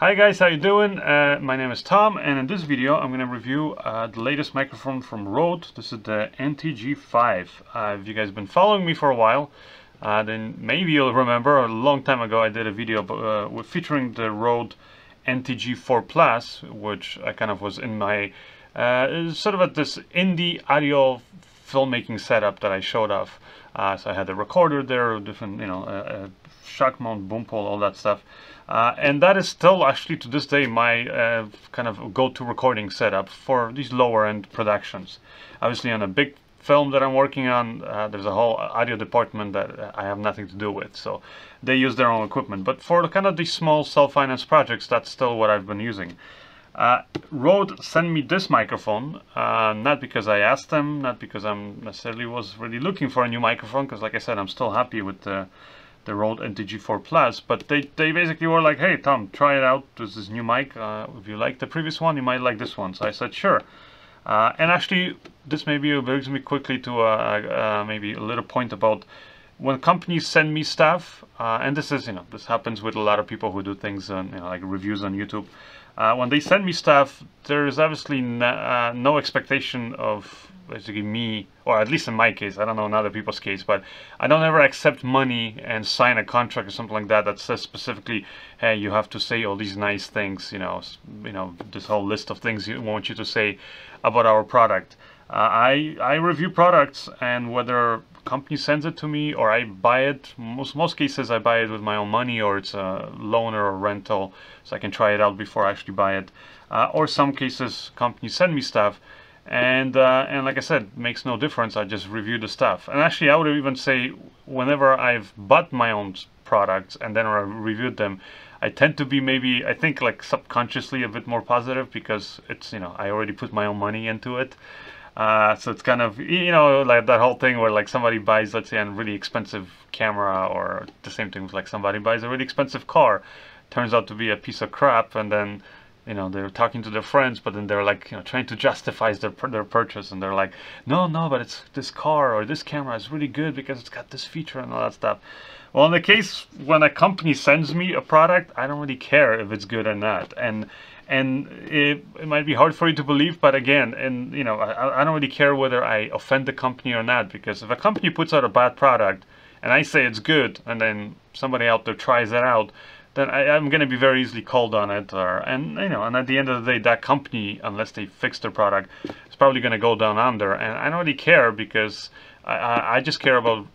Hi guys, how you doing? Uh, my name is Tom and in this video I'm going to review uh, the latest microphone from Rode. This is the NTG5. Uh, if you guys have been following me for a while, uh, then maybe you'll remember a long time ago I did a video uh, featuring the Rode NTG4 Plus, which I kind of was in my uh, sort of at this indie audio filmmaking setup that I showed off. so I had the recorder there, different, you know, shock mount, boom pole, all that stuff. Uh, and that is still actually to this day my uh, kind of go-to recording setup for these lower end productions. Obviously on a big film that I'm working on, uh, there's a whole audio department that I have nothing to do with. So they use their own equipment. But for kind of these small self-finance projects, that's still what I've been using. Uh, Rode sent me this microphone, uh, not because I asked them, not because I'm necessarily was really looking for a new microphone, because like I said, I'm still happy with the the Rode NTG4 Plus, but they, they basically were like, hey Tom, try it out, this new mic, uh, if you like the previous one, you might like this one. So I said, sure. Uh, and actually, this maybe brings me quickly to uh, uh, maybe a little point about when companies send me stuff, uh, and this is, you know, this happens with a lot of people who do things, on, you know, like reviews on YouTube. Uh, when they send me stuff, there is obviously no expectation of basically me, or at least in my case, I don't know in other people's case, but I don't ever accept money and sign a contract or something like that that says specifically, hey, you have to say all these nice things, you know, you know, this whole list of things you want you to say about our product. Uh, I I review products, and whether company sends it to me or I buy it, most most cases I buy it with my own money, or it's a loaner or rental, so I can try it out before I actually buy it. Uh, or some cases, companies send me stuff and uh, and like I said, makes no difference. I just review the stuff. And actually, I would even say whenever I've bought my own products and then I reviewed them, I tend to be maybe I think like subconsciously a bit more positive because it's you know I already put my own money into it. Uh, so it's kind of you know like that whole thing where like somebody buys let's say a really expensive camera or the same thing with like somebody buys a really expensive car, turns out to be a piece of crap, and then you know they're talking to their friends but then they're like you know trying to justify their their purchase and they're like no no but it's this car or this camera is really good because it's got this feature and all that stuff. Well in the case when a company sends me a product i don't really care if it's good or not and and it, it might be hard for you to believe but again and you know I, I don't really care whether i offend the company or not because if a company puts out a bad product and i say it's good and then somebody out there tries it out then I, am going to be very easily called on it. Or, and you know, and at the end of the day, that company, unless they fix their product, is probably going to go down under. And I don't really care because I, I, I just care about,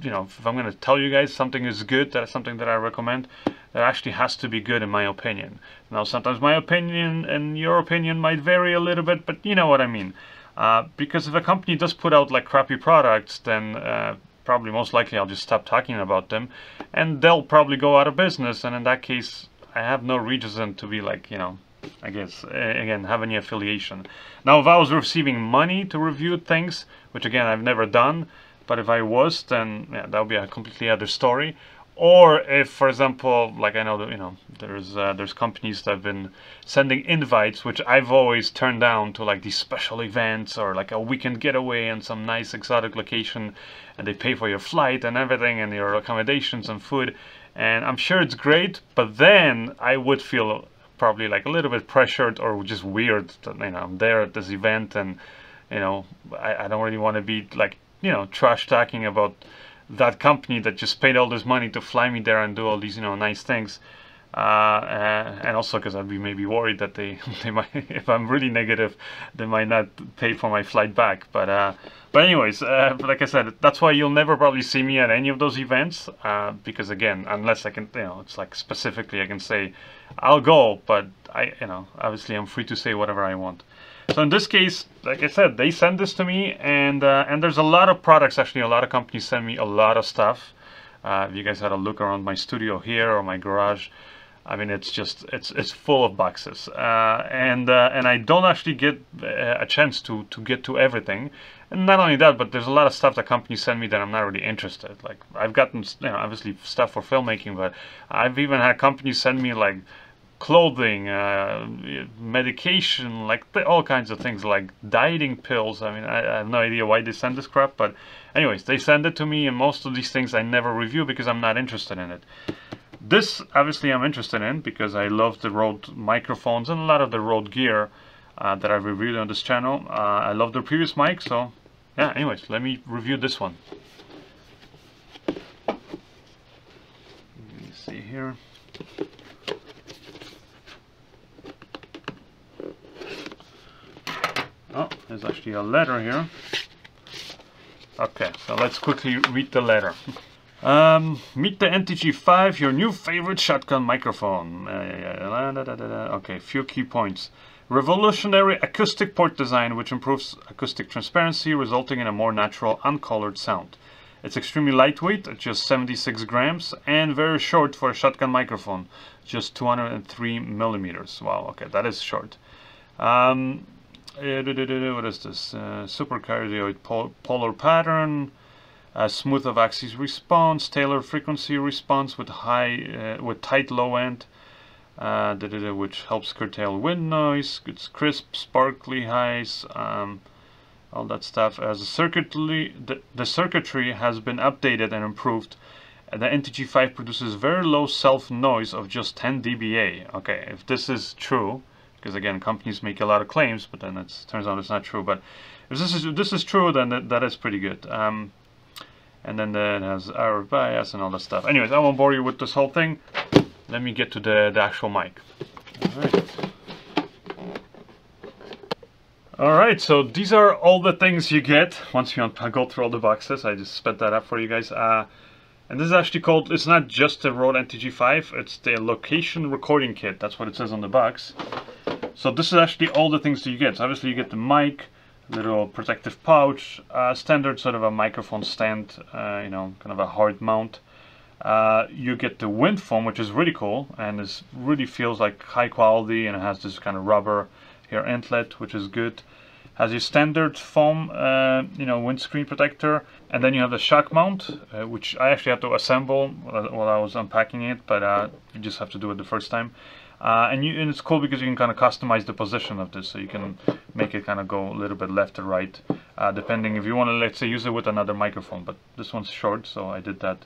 you know, if I'm going to tell you guys something is good, that's something that I recommend, that actually has to be good in my opinion. Now, sometimes my opinion and your opinion might vary a little bit, but you know what I mean. Uh, because if a company does put out like crappy products, then uh, probably most likely I'll just stop talking about them and they'll probably go out of business and in that case I have no reason to be like you know I guess again have any affiliation now if I was receiving money to review things which again I've never done but if I was then yeah, that would be a completely other story or if for example like i know that you know there's uh, there's companies that have been sending invites which i've always turned down to like these special events or like a weekend getaway in some nice exotic location and they pay for your flight and everything and your accommodations and food. And i'm sure it's great but then i would feel probably like a little bit pressured or just weird that you know i'm there at this event and you know i, I don't really want to be like you know trash talking about that company that just paid all this money to fly me there and do all these you know nice things. Uh, uh, and also because I'd be maybe worried that they they might if I'm really negative they might not pay for my flight back. But uh, but anyways uh, like I said that's why you'll never probably see me at any of those events uh, because again unless I can you know it's like specifically I can say I'll go but I you know obviously I'm free to say whatever I want so in this case, like I said, they send this to me, and uh, and there's a lot of products. Actually, a lot of companies send me a lot of stuff. Uh, if you guys had a look around my studio here or my garage, I mean, it's just it's it's full of boxes, uh, and uh, and I don't actually get uh, a chance to to get to everything. And not only that, but there's a lot of stuff that companies send me that I'm not really interested. Like I've gotten, you know, obviously stuff for filmmaking, but I've even had companies send me like clothing, uh, medication, like all kinds of things, like dieting pills. I mean, I, I, have no idea why they send this crap, but anyways, they send it to me, and most of these things I never review because I'm not interested in it. This obviously I'm interested in because I love the Rode microphones and a lot of the Rode gear uh, that I've reviewed on this channel. Uh, I love the previous mic, so yeah, anyways, let me review this one. Let me see here. Oh, there's actually a letter here. Okay, so let's quickly read the letter. Um, meet the NTG5, your new favorite shotgun microphone. Uh, okay, few key points. Revolutionary acoustic port design which improves acoustic transparency resulting in a more natural uncolored sound. It's extremely lightweight at just 76 grams and very short for a shotgun microphone, just 203 millimeters. Wow, okay, that is short. Um, what is this? Uh, super cardioid pol polar pattern, smooth of axis response, Taylor frequency response with high, uh, with tight low end, uh, which helps curtail wind noise. It's crisp, sparkly highs, um, all that stuff. As a circuitry, the, the circuitry has been updated and improved. The NTG5 produces very low self noise of just 10 dBA. Okay, if this is true, because again companies make a lot of claims but then it turns out it's not true but if this is if this is true then that, that is pretty good um, and then it has RF bias and all that stuff anyways I won't bore you with this whole thing let me get to the, the actual mic Alright. Alright, so these are all the things you get once you go through all the boxes. I just sped that up for you guys. Uh, and this is actually called, it's not just the Rode NTG5, it's the location recording kit. That's what it says on the box. So this is actually all the things that you get. So obviously you get the mic, little protective pouch, uh, standard sort of a microphone stand, uh, you know, kind of a hard mount. Uh, you get the wind foam, which is really cool, and this really feels like high quality, and it has this kind of rubber here intlet, which is good. Has your standard foam, uh, you know, windscreen protector, and then you have the shock mount, uh, which I actually had to assemble while I was unpacking it, but uh, you just have to do it the first time. Uh, and, you, and it's cool because you can kind of customize the position of this so you can make it kind of go a little bit left or right uh, depending if you want to let's say use it with another microphone but this one's short so I did that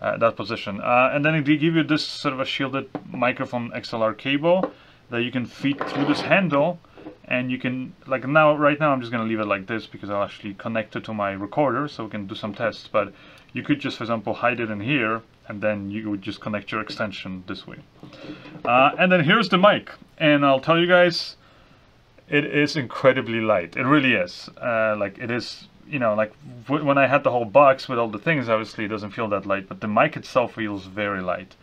uh, that position. Uh, and then they give you this sort of a shielded microphone XLR cable that you can feed through this handle and you can like now right now I'm just gonna leave it like this because I'll actually connect it to my recorder so we can do some tests but you could just for example hide it in here and then you would just connect your extension this way. Uh, and then here's the mic, and I'll tell you guys, it is incredibly light. It really is. Uh, like it is, you know, like when I had the whole box with all the things, obviously it doesn't feel that light, but the mic itself feels very light.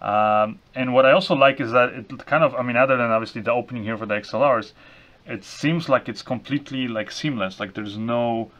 Um, and what I also like is that it kind of, I mean, other than obviously the opening here for the XLRs, it seems like it's completely like seamless. Like there's no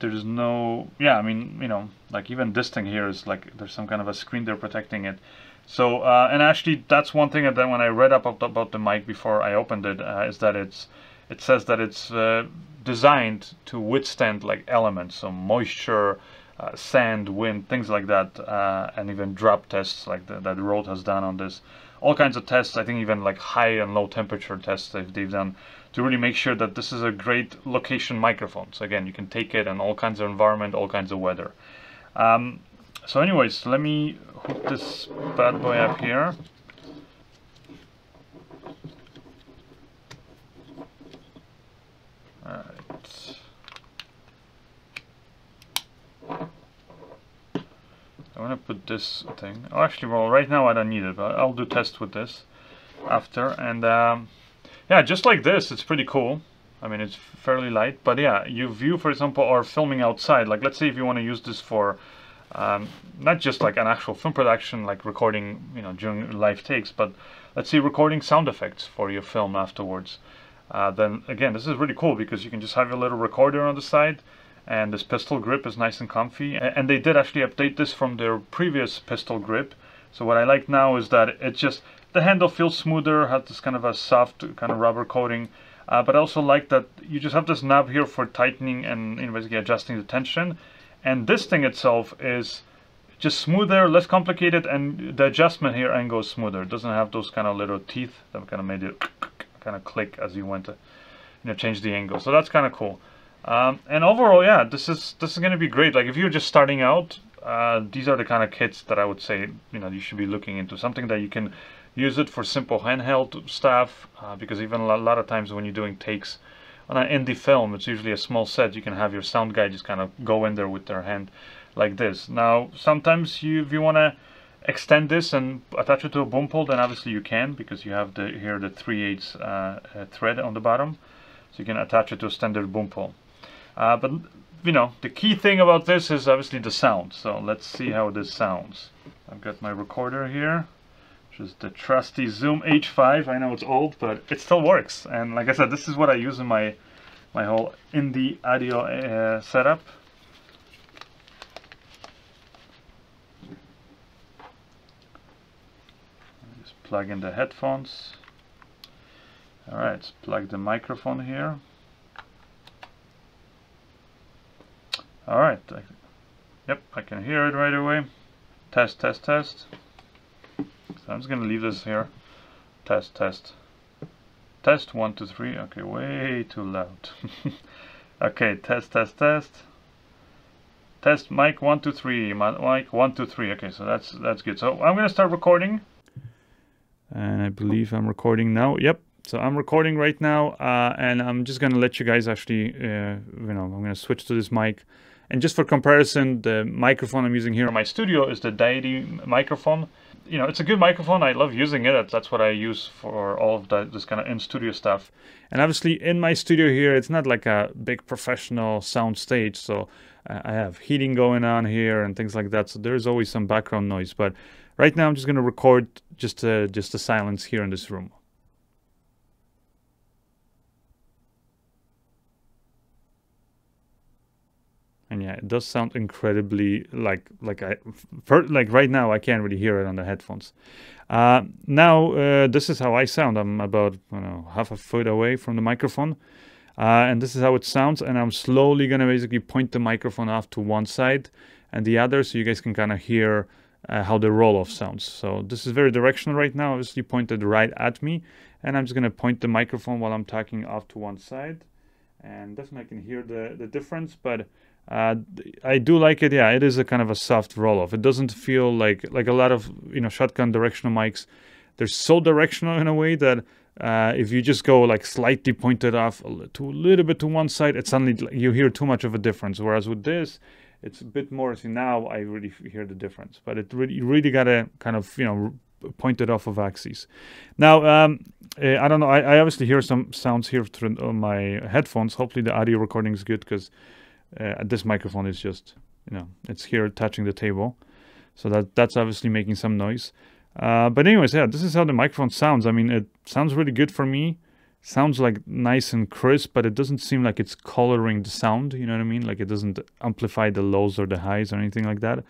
there's no yeah I mean you know like even this thing here is like there's some kind of a screen there protecting it. So uh, and actually that's one thing that when I read up about the mic before I opened it uh, is that it's it says that it's uh, designed to withstand like elements. So moisture uh, sand wind things like that uh, and even drop tests like the, that Rode has done on this all kinds of tests I think even like high and low temperature tests they've, they've done to really make sure that this is a great location microphone. So again, you can take it in all kinds of environment, all kinds of weather. Um, so anyways, let me hook this bad boy up here. I want to put this thing. Oh, actually, well, right now I don't need it, but I'll do test with this after. And um, yeah, just like this, it's pretty cool. I mean, it's fairly light, but yeah, you view, for example, or filming outside. Like, let's say if you want to use this for um, not just like an actual film production, like recording, you know, during live takes, but let's say recording sound effects for your film afterwards. Uh, then again, this is really cool because you can just have your little recorder on the side, and this pistol grip is nice and comfy. And they did actually update this from their previous pistol grip. So what I like now is that it just the handle feels smoother, has this kind of a soft kind of rubber coating. Uh, but I also like that you just have this knob here for tightening and you know, basically adjusting the tension. And this thing itself is just smoother, less complicated, and the adjustment here and goes smoother. It doesn't have those kind of little teeth that kind of made it kind of click as you went to you know change the angle. So that's kind of cool. Um, and overall, yeah, this is this is going to be great. Like if you're just starting out, uh, these are the kind of kits that I would say you know you should be looking into. Something that you can use it for simple handheld stuff uh, because even a lot of times when you're doing takes on an indie film, it's usually a small set. You can have your sound guy just kind of go in there with their hand like this. Now, sometimes you, if you want to extend this and attach it to a boom pole, then obviously you can because you have the here the 3 8 uh, uh, thread on the bottom. So you can attach it to a standard boom pole. Uh, but, you know, the key thing about this is obviously the sound. So let's see how this sounds. I've got my recorder here which is the trusty Zoom H5. I know it's old, but it still works. And like I said, this is what I use in my my whole indie audio uh, setup. Just plug in the headphones. Alright, let's plug the microphone here. Alright, yep, I can hear it right away. Test, test, test. So I'm just going to leave this here. Test, test. Test, one, two, three. Okay, way too loud. okay, test, test, test. Test mic one, two, three. Mic one, two, three. Okay, so that's that's good. So I'm going to start recording. And I believe I'm recording now. Yep. So I'm recording right now, uh, and I'm just to let you guys actually, uh, you know, I'm to switch to this mic. And just for comparison, the microphone I'm using here in my studio is the Deity microphone you know, it's a good microphone. I love using it. That's what I use for all of that, this kind of in-studio stuff. And obviously in my studio here, it's not like a big professional sound stage. So uh, I have heating going on here and things like that. So there's always some background noise. But right now I'm just going to record just, uh, just the silence here in this room. Yeah it does sound incredibly like like i like right now i can't really hear it on the headphones. Uh, now uh, this is how i sound. I'm about you know half a foot away from the microphone. Uh, and this is how it sounds and i'm slowly gonna basically point the microphone off to one side and the other so you guys can kind of hear uh, how the roll off sounds. So this is very directional right now obviously pointed right at me and i'm just gonna point the microphone while i'm talking off to one side. And definitely i can hear the the difference but uh, I do like it. Yeah, it is a kind of a soft roll off. It doesn't feel like like a lot of you know shotgun directional mics. They're so directional in a way that uh, if you just go like slightly pointed off to a little bit to one side, it suddenly you hear too much of a difference. Whereas with this, it's a bit more. See now I really hear the difference, but it really you really gotta kind of you know pointed off of axes. Now um, eh, I don't know. I, I, obviously hear some sounds here through my headphones. Hopefully the audio recording is good because uh, this microphone is just you know it's here touching the table. So that that's obviously making some noise. Uh, but anyways yeah this is how the microphone sounds. I mean it sounds really good for me. Sounds like nice and crisp but it doesn't seem like it's coloring the sound you know what I mean? Like it doesn't amplify the lows or the highs or anything like that.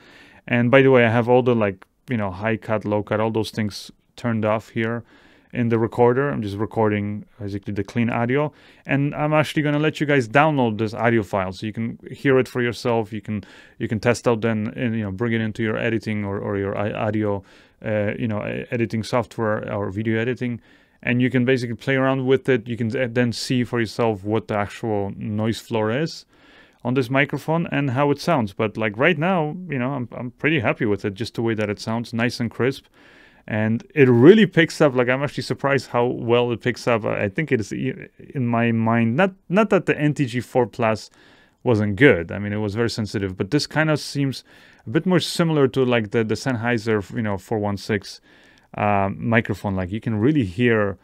And by the way I have all the like you know high cut low cut all those things turned off here in the recorder. I'm just recording basically the clean audio. And I'm actually going to let you guys download this audio file so you can hear it for yourself. You can you can test out then and you know bring it into your editing or, or your audio uh, you know editing software or video editing. And you can basically play around with it. You can then see for yourself what the actual noise floor is on this microphone and how it sounds. But like right now, you know, I'm, I'm pretty happy with it, just the way that it sounds, nice and crisp and it really picks up like i'm actually surprised how well it picks up. I think it is in my mind not not that the ntg 4 plus wasn't good. I mean it was very sensitive but this kind of seems a bit more similar to like the the sennheiser you know 416 um, microphone. Like you can really hear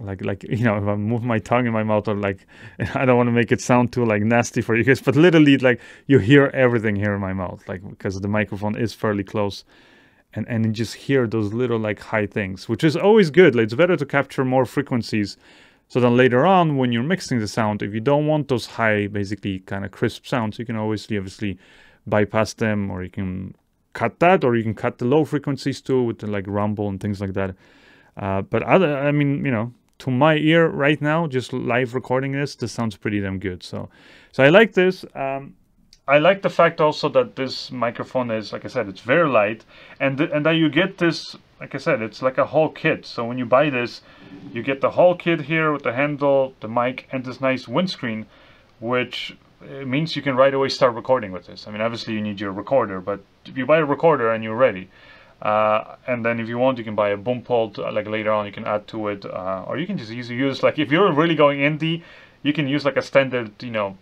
like like you know if i move my tongue in my mouth or like i don't want to make it sound too like nasty for you guys but literally like you hear everything here in my mouth like because the microphone is fairly close and and just hear those little like high things, which is always good. Like it's better to capture more frequencies. So then later on, when you're mixing the sound, if you don't want those high, basically kind of crisp sounds, you can always obviously bypass them, or you can cut that, or you can cut the low frequencies too with the like rumble and things like that. Uh, but other, I mean, you know, to my ear right now, just live recording this, this sounds pretty damn good. So, so I like this. Um, I like the fact also that this microphone is, like I said, it's very light, and and that you get this, like I said, it's like a whole kit. So when you buy this, you get the whole kit here with the handle, the mic, and this nice windscreen, which it means you can right away start recording with this. I mean, obviously you need your recorder, but if you buy a recorder and you're ready, uh, and then if you want, you can buy a boom pole, to, like later on you can add to it, uh, or you can just use, use like, if you're really going indie, you can use like a standard, you know,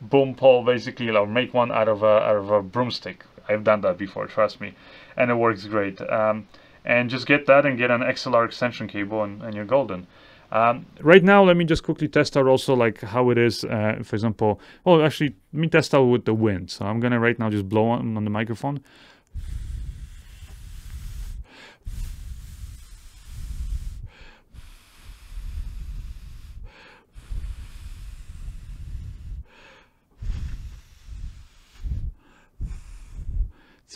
boom pole basically, or make one out of a, out of a broomstick. I've done that before, trust me, and it works great. Um, and just get that and get an XLR extension cable and, and you're golden. Um, right now, let me just quickly test out also like how it is, uh, for example, well, actually, let me test out with the wind. So I'm gonna right now just blow on, on the microphone.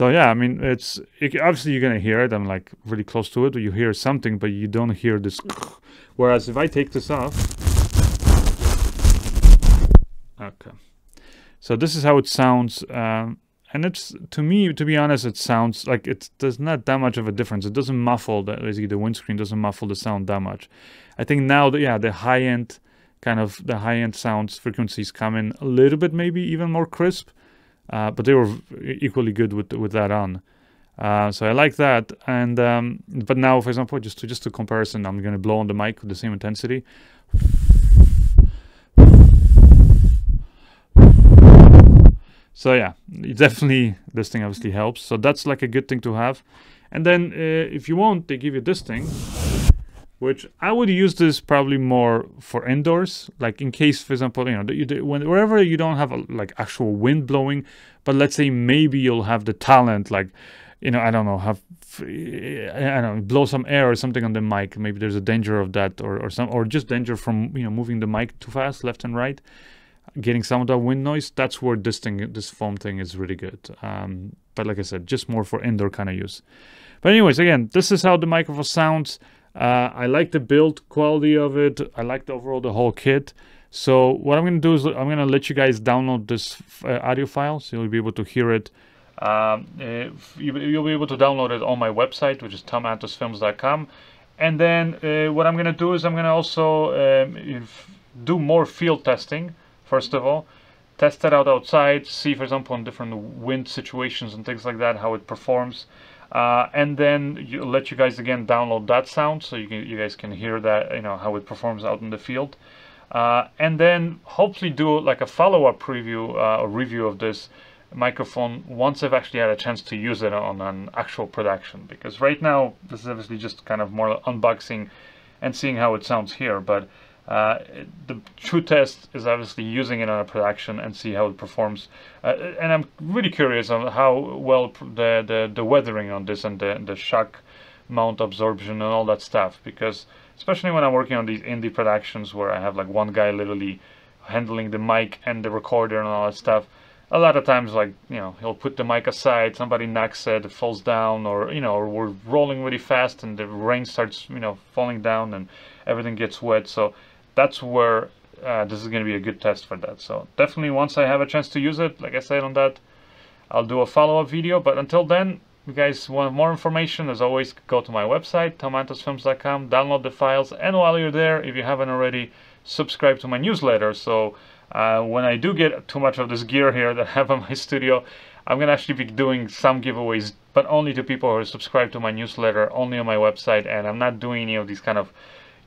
So yeah, I mean, it's it, obviously you're gonna hear it. I'm like really close to it. You hear something, but you don't hear this. Whereas if I take this off, okay. So this is how it sounds, um, and it's to me, to be honest, it sounds like it there's not that much of a difference. It doesn't muffle the basically the windscreen doesn't muffle the sound that much. I think now that yeah, the high end kind of the high end sounds frequencies come in a little bit maybe even more crisp uh, but they were equally good with with that on. Uh, so I like that. And um, but now, for example, just to just a comparison, I'm going to blow on the mic with the same intensity. So yeah, definitely this thing obviously helps. So that's like a good thing to have. And then uh, if you want, they give you this thing which I would use this probably more for indoors, like in case, for example, you know, you, when, wherever you don't have a, like actual wind blowing, but let's say maybe you'll have the talent, like, you know, I don't know, have, I don't know, blow some air or something on the mic. Maybe there's a danger of that, or or some, or just danger from you know moving the mic too fast, left and right, getting some of that wind noise. That's where this thing, this foam thing, is really good. Um, but like I said, just more for indoor kind of use. But anyways, again, this is how the microphone sounds. Uh, I like the build quality of it. I like the overall the whole kit. So what I'm going to do is I'm going to let you guys download this uh, audio file so you'll be able to hear it. Um, you, will be able to download it on my website, which is tomantosfilms.com. And then uh, what I'm going to do is I'm going to also um, do more field testing, first of all. Test it out outside, see, for example, in different wind situations and things like that, how it performs. Uh, and then let you guys again download that sound so you, can, you guys can hear that, you know, how it performs out in the field. Uh, and then hopefully do like a follow-up preview uh, or review of this microphone once I've actually had a chance to use it on an actual production. Because right now, this is obviously just kind of more unboxing and seeing how it sounds here. But uh, the true test is obviously using it on a production and see how it performs. Uh, and I'm really curious on how well the, the, the weathering on this and the, the shock mount absorption and all that stuff. Because especially when I'm working on these indie productions where I have like one guy literally handling the mic and the recorder and all that stuff, a lot of times like you know he'll put the mic aside somebody knocks it it falls down or you know or we're rolling really fast and the rain starts you know falling down and everything gets wet so that's where uh, this is going to be a good test for that. So definitely once I have a chance to use it, like I said on that, I'll do a follow-up video. But until then, you guys want more information, as always, go to my website, tomantosfilms.com, download the files, and while you're there, if you haven't already, subscribe to my newsletter. So uh, when I do get too much of this gear here that I have in my studio, I'm going to actually be doing some giveaways, but only to people who are subscribed to my newsletter, only on my website, and I'm not doing any of these kind of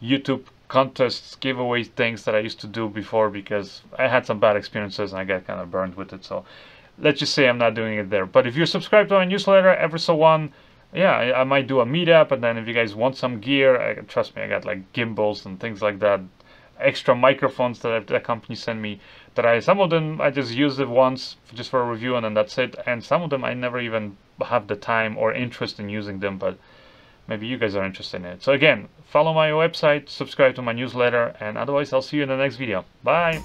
YouTube contests, giveaway things that I used to do before because I had some bad experiences and I got kind of burned with it. So let's just say I'm not doing it there. But if you're subscribed to my newsletter, ever so one, yeah, I, I might do a meetup. And then if you guys want some gear, I, trust me, I got like gimbals and things like that, extra microphones that the company sent me. That I some of them I just used it once just for a review and then that's it. And some of them I never even have the time or interest in using them, but maybe you guys are interested in it. So again, follow my website, subscribe to my newsletter, and otherwise I'll see you in the next video. Bye!